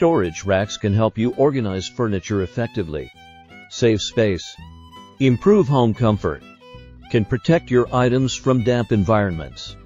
storage racks can help you organize furniture effectively. Save space. Improve home comfort. Can protect your items from damp environments.